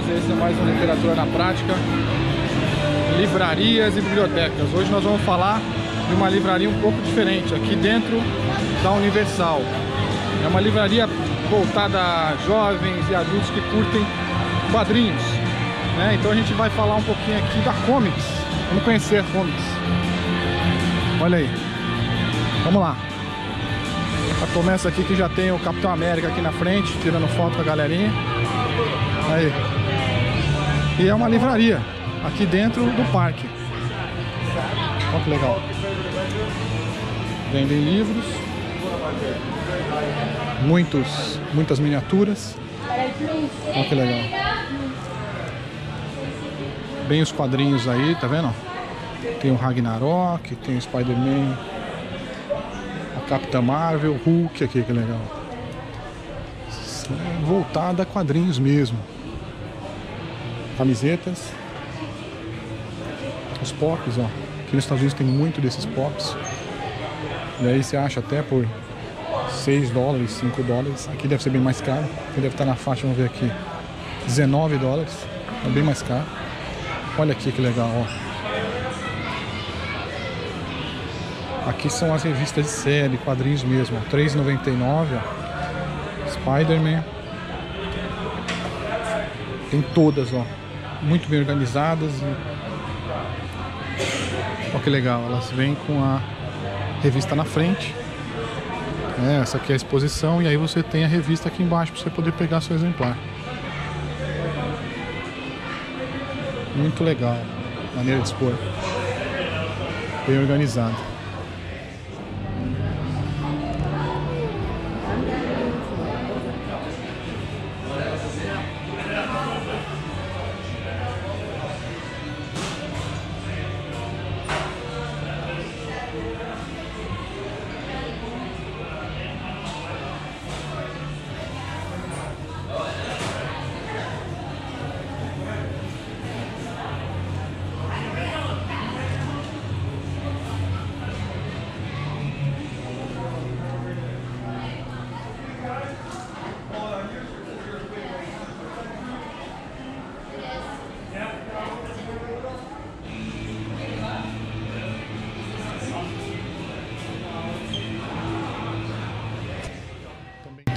escolas, esse é mais uma literatura na prática. Livrarias e bibliotecas. Hoje nós vamos falar de uma livraria um pouco diferente, aqui dentro da Universal. É uma livraria voltada a jovens e adultos que curtem quadrinhos. Né? Então a gente vai falar um pouquinho aqui da Comics. Vamos conhecer a Comics. Olha aí. Vamos lá. Já começa aqui que já tem o Capitão América aqui na frente, tirando foto com a galerinha. Aí. E é uma livraria aqui dentro do parque. Olha que legal. Vendem livros. Muitos, muitas miniaturas. Olha que legal. Bem os quadrinhos aí, tá vendo? Tem o Ragnarok, tem o Spider-Man, a Capitã Marvel, Hulk aqui, que legal. Voltada a quadrinhos mesmo. Camisetas. Os pops, ó. Aqui nos Estados Unidos tem muito desses pops. E aí você acha até por 6 dólares, 5 dólares. Aqui deve ser bem mais caro. Aqui deve estar na faixa, vamos ver aqui, 19 dólares. É bem mais caro. Olha aqui que legal, ó. Aqui são as revistas de série, quadrinhos mesmo, ó. 3,99, ó. Spider-Man. Tem todas, ó. Muito bem organizadas e... Olha que legal, elas vêm com a revista na frente. É, essa aqui é a exposição e aí você tem a revista aqui embaixo para você poder pegar seu exemplar. Muito legal, maneira de expor. Bem organizado.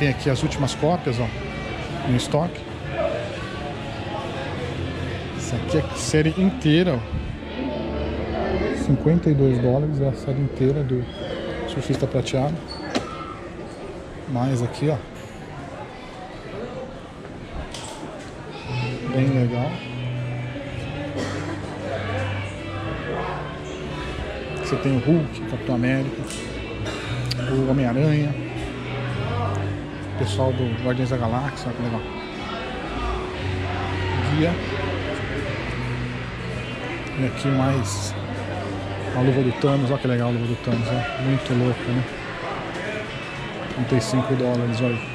Tem aqui as últimas cópias, ó, em estoque. Essa aqui é a série inteira, ó. 52 dólares é a série inteira do Surfista Prateado. Mais aqui, ó. Bem legal. Você tem o Hulk, Capitão América, o Homem-Aranha, pessoal do Guardiões da Galáxia, olha que legal. Guia. E aqui mais a luva do Thanos, olha que legal a luva do Thanos, é muito louca, né? 35 dólares, olha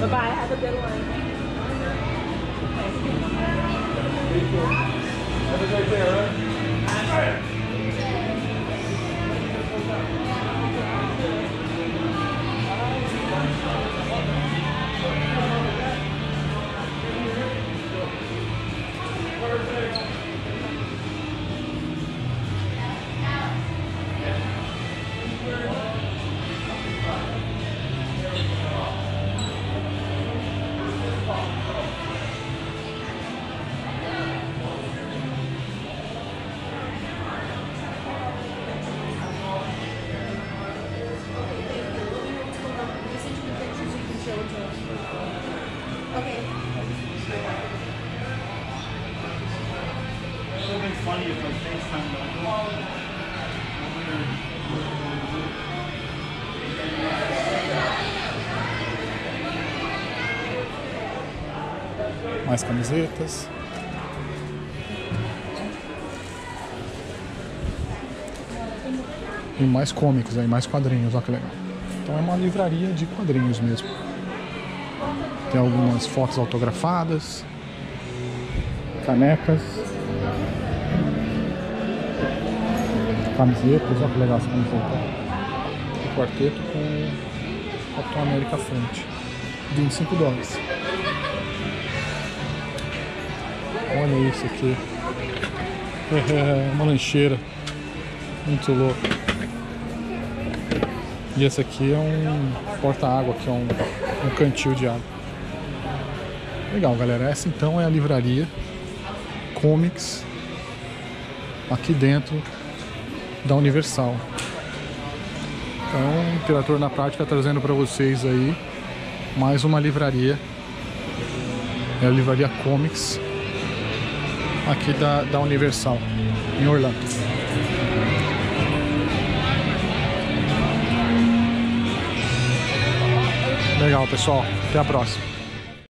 Bye bye. Have a good one. Have a great day, all right? Mais camisetas. E mais cômicos aí, mais quadrinhos, olha que legal. Então é uma livraria de quadrinhos mesmo. Tem algumas fotos autografadas, canecas, camisetas, olha que legal essa camiseta. O quarteto com Capitão América frente. 25 dólares. Olha isso aqui. Uma lancheira. Muito louco. E esse aqui é um porta-água, que é um, um cantil de água. Legal, galera. Essa então é a livraria Comics aqui dentro da Universal. Então, o Imperator na prática trazendo para vocês aí mais uma livraria. É a livraria Comics aqui da, da Universal, em Orlando. Legal, pessoal. Até a próxima.